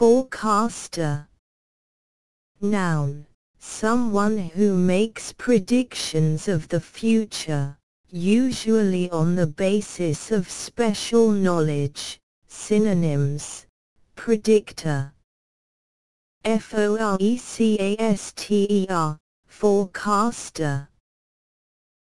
Forecaster. Noun. Someone who makes predictions of the future, usually on the basis of special knowledge. Synonyms. Predictor. F-O-R-E-C-A-S-T-E-R, forecaster.